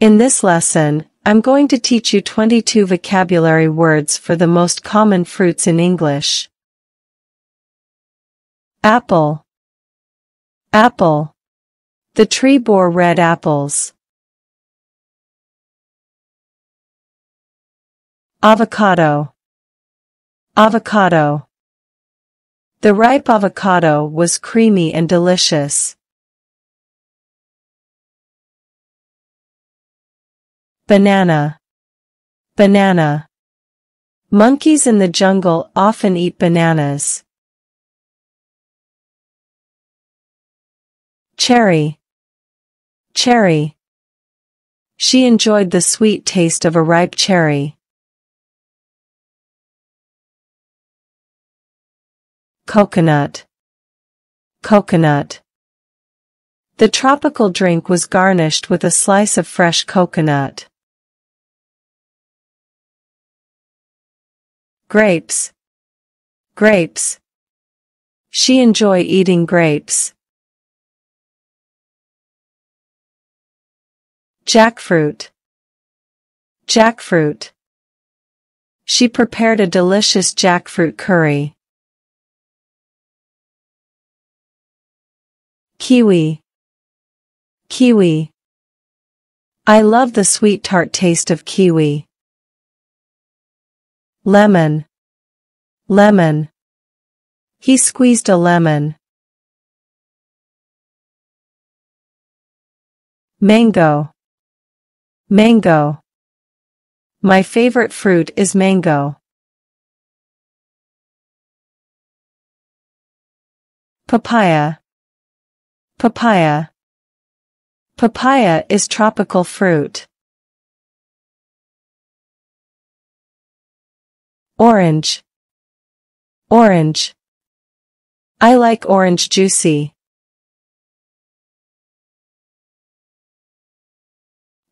In this lesson, I'm going to teach you 22 vocabulary words for the most common fruits in English. Apple. Apple. The tree bore red apples. Avocado. Avocado. The ripe avocado was creamy and delicious. Banana. Banana. Monkeys in the jungle often eat bananas. Cherry. Cherry. She enjoyed the sweet taste of a ripe cherry. Coconut. Coconut. The tropical drink was garnished with a slice of fresh coconut. Grapes. Grapes. She enjoy eating grapes. Jackfruit. Jackfruit. She prepared a delicious jackfruit curry. Kiwi. Kiwi. I love the sweet tart taste of kiwi. Lemon. Lemon. He squeezed a lemon. Mango. Mango. My favorite fruit is mango. Papaya. Papaya. Papaya is tropical fruit. Orange. Orange. I like orange juicy.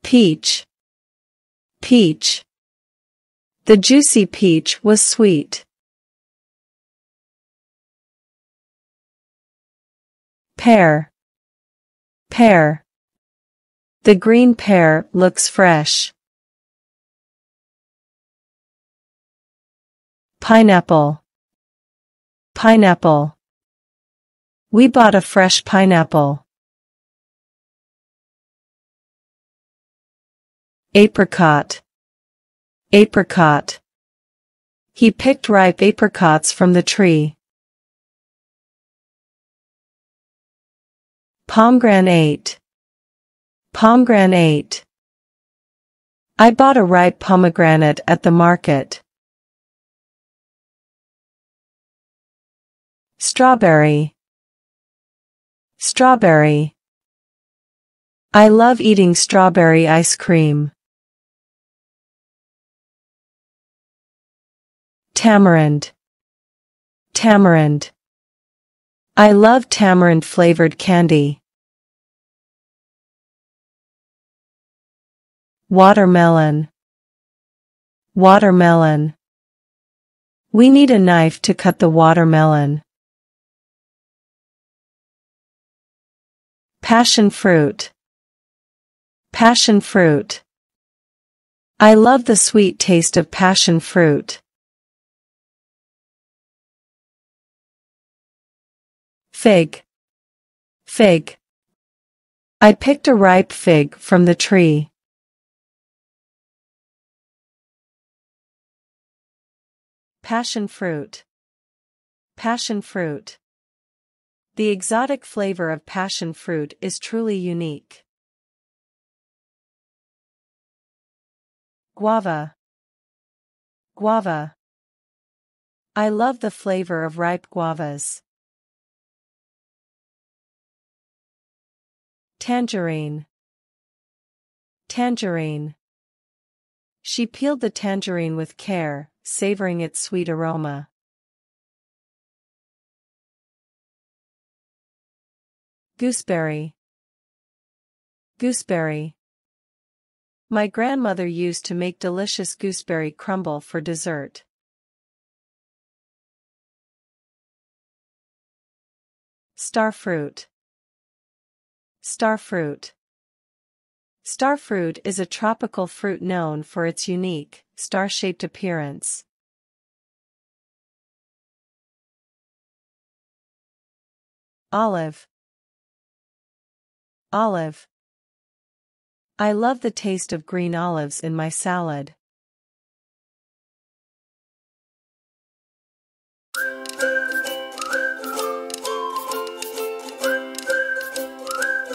Peach. Peach. The juicy peach was sweet. Pear. Pear. The green pear looks fresh. Pineapple. Pineapple. We bought a fresh pineapple. Apricot. Apricot. He picked ripe apricots from the tree. Pomegranate. Pomegranate. I bought a ripe pomegranate at the market. Strawberry. Strawberry. I love eating strawberry ice cream. Tamarind. Tamarind. I love tamarind flavored candy. Watermelon. Watermelon. We need a knife to cut the watermelon. Passion fruit. Passion fruit. I love the sweet taste of passion fruit. Fig. Fig. I picked a ripe fig from the tree. Passion fruit. Passion fruit. The exotic flavor of passion fruit is truly unique. Guava. Guava. I love the flavor of ripe guavas. Tangerine. Tangerine. She peeled the tangerine with care, savoring its sweet aroma. Gooseberry. Gooseberry. My grandmother used to make delicious gooseberry crumble for dessert. Starfruit. Starfruit. Starfruit is a tropical fruit known for its unique, star-shaped appearance. Olive Olive I love the taste of green olives in my salad.